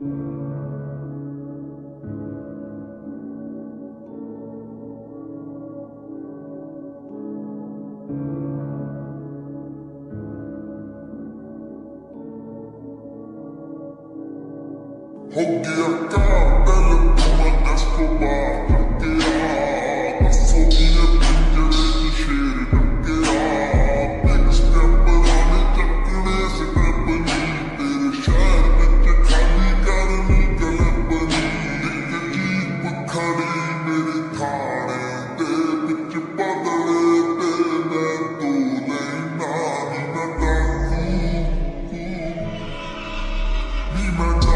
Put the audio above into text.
Ho gaya ka, pele kuma Escobar Be my